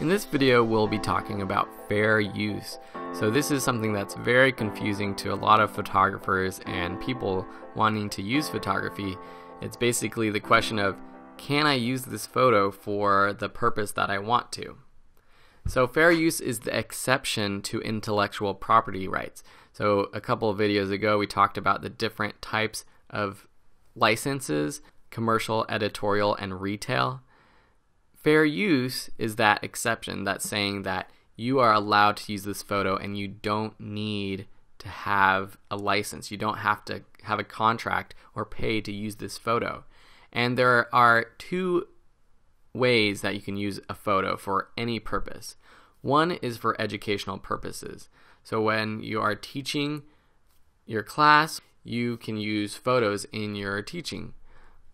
In this video, we'll be talking about fair use. So, this is something that's very confusing to a lot of photographers and people wanting to use photography. It's basically the question of can I use this photo for the purpose that I want to? So, fair use is the exception to intellectual property rights. So, a couple of videos ago, we talked about the different types of licenses commercial, editorial, and retail. Fair use is that exception that's saying that you are allowed to use this photo and you don't need to have a license. You don't have to have a contract or pay to use this photo. And there are two ways that you can use a photo for any purpose. One is for educational purposes. So when you are teaching your class, you can use photos in your teaching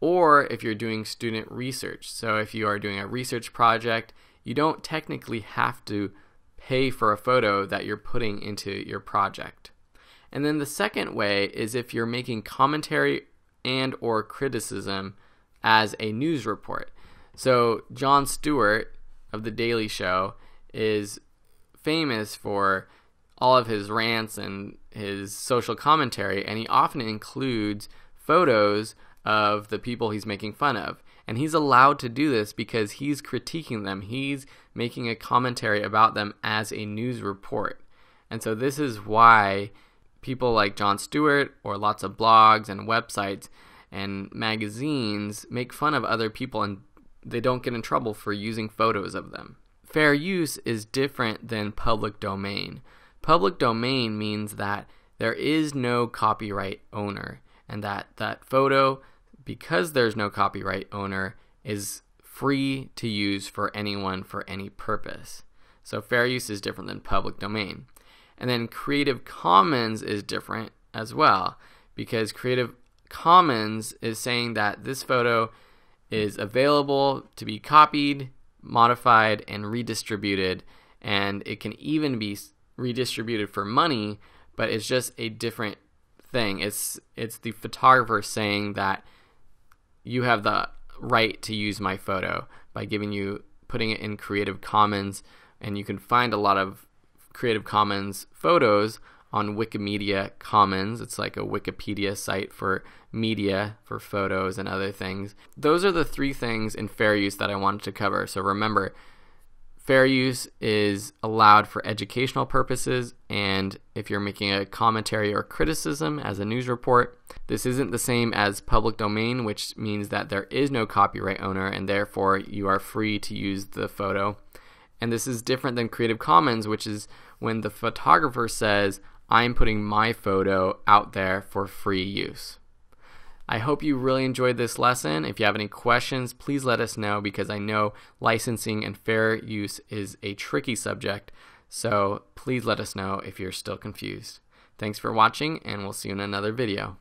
or if you're doing student research. So if you are doing a research project, you don't technically have to pay for a photo that you're putting into your project. And then the second way is if you're making commentary and or criticism as a news report. So Jon Stewart of the Daily Show is famous for all of his rants and his social commentary and he often includes photos of the people he's making fun of. And he's allowed to do this because he's critiquing them. He's making a commentary about them as a news report. And so this is why people like Jon Stewart or lots of blogs and websites and magazines make fun of other people and they don't get in trouble for using photos of them. Fair use is different than public domain. Public domain means that there is no copyright owner and that that photo because there's no copyright owner, is free to use for anyone for any purpose. So fair use is different than public domain. And then Creative Commons is different as well because Creative Commons is saying that this photo is available to be copied, modified, and redistributed. And it can even be redistributed for money, but it's just a different thing. It's it's the photographer saying that you have the right to use my photo by giving you putting it in Creative Commons, and you can find a lot of Creative Commons photos on Wikimedia Commons. It's like a Wikipedia site for media, for photos, and other things. Those are the three things in fair use that I wanted to cover. So remember, Fair use is allowed for educational purposes, and if you're making a commentary or criticism as a news report, this isn't the same as public domain, which means that there is no copyright owner and therefore you are free to use the photo. And this is different than Creative Commons, which is when the photographer says, I'm putting my photo out there for free use. I hope you really enjoyed this lesson. If you have any questions, please let us know because I know licensing and fair use is a tricky subject. So please let us know if you're still confused. Thanks for watching, and we'll see you in another video.